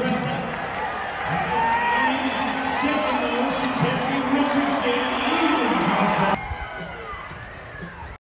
Brett